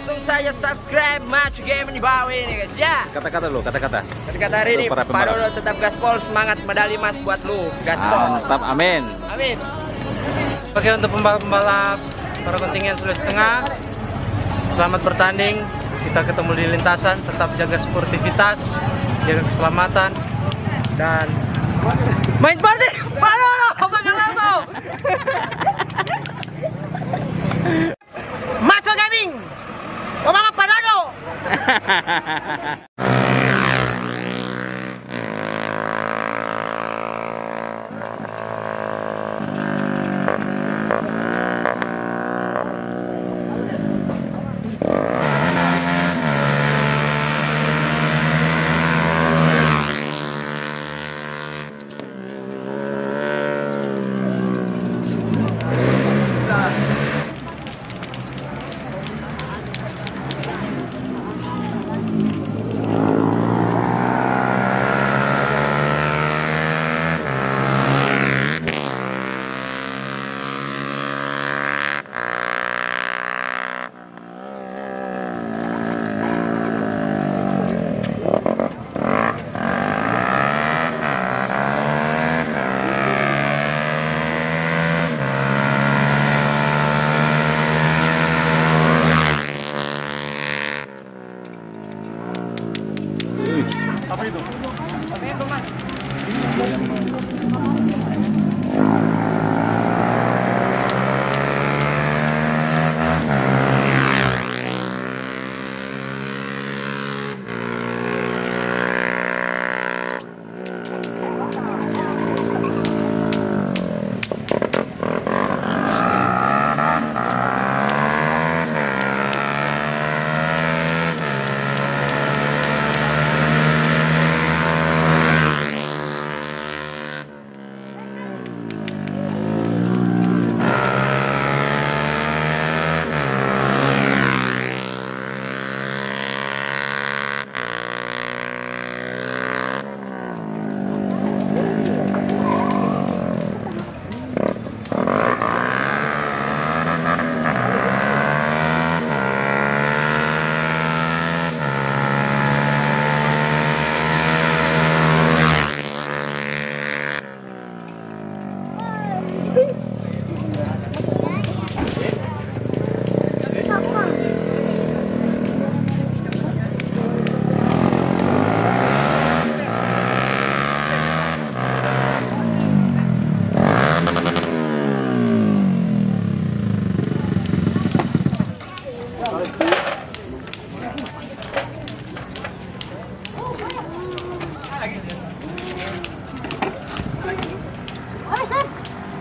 langsung saja subscribe Macu Game di bawah ini guys ya. Kata-kata lo, kata-kata. Kata-kata hari ini, Untuk para Pak. Dodo tetap gaspol, semangat medali emas buat lu, gaspol. Mantap, amin. Amin. Oke untuk pembalap-pembalap para kontingen sudah setengah Selamat bertanding Kita ketemu di lintasan Tetap jaga sportivitas Jaga keselamatan Dan Main party. Baru Makan langsung. Macho Gaming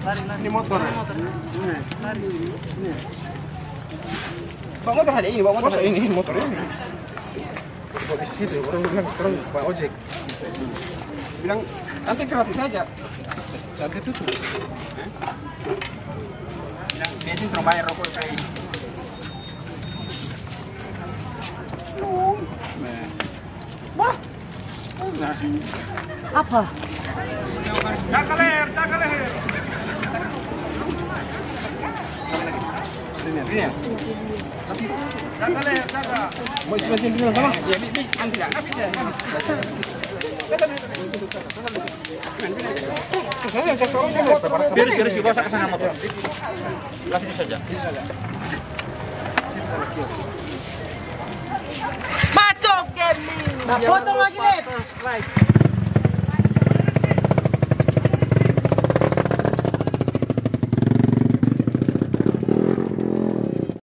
Bawa motor ada ini, bawa motor ini, ini motor ini. Bawa di situ, orang bilang orang bawa ojek. Bilang nanti gratis saja. Nanti tutup. Bilang bensin terus bayar rokok kayak ini. Wah. Apa? Jaga leher, jaga leher. Sini, sini. Mau dulu sama? Ya, nggak bisa, motor. Langsung saja. Maco Gaming. Nah, potong lagi nih. Subscribe.